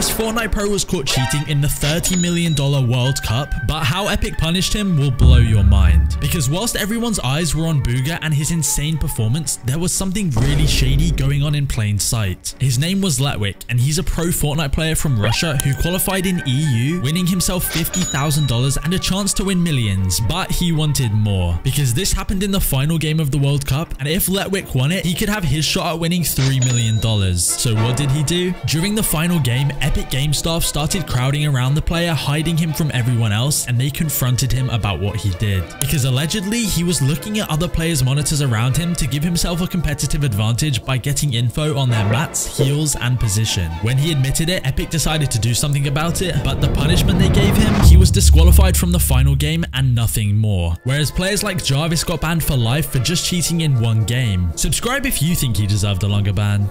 This Fortnite pro was caught cheating in the $30 million World Cup, but how Epic punished him will blow your mind. Because whilst everyone's eyes were on Bugha and his insane performance, there was something really shady going on in plain sight. His name was Letwick, and he's a pro Fortnite player from Russia who qualified in EU, winning himself $50,000 and a chance to win millions, but he wanted more. Because this happened in the final game of the World Cup, and if Letwick won it, he could have his shot at winning $3 million. So what did he do? During the final game, Epic Game staff started crowding around the player, hiding him from everyone else, and they confronted him about what he did. Because allegedly, he was looking at other players' monitors around him to give himself a competitive advantage by getting info on their mats, heals, and position. When he admitted it, Epic decided to do something about it, but the punishment they gave him, he was disqualified from the final game and nothing more. Whereas players like Jarvis got banned for life for just cheating in one game. Subscribe if you think he deserved a longer ban.